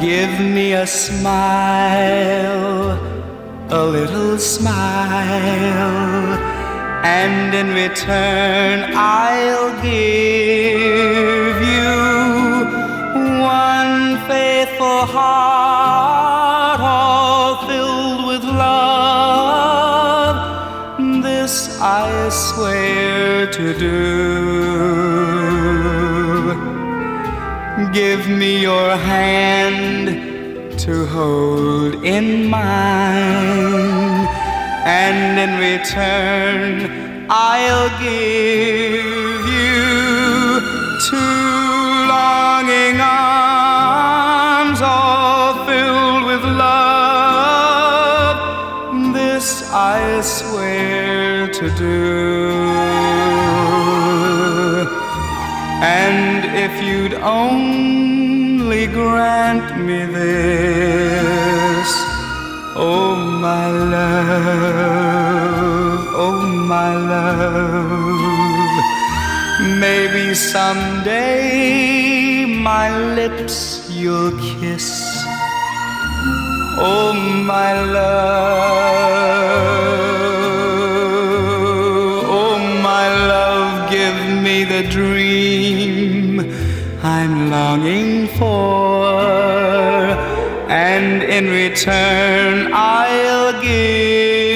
Give me a smile, a little smile, and in return I'll give you one faithful heart, all filled with love. This I swear to do. Give me your hand to hold in mine, and in return, I'll give you two longing arms, all filled with love. This I swear to do. And if you'd only grant me this, oh my love, oh my love, maybe someday my lips you'll kiss. Oh my love, me the dream I'm longing for, and in return I'll give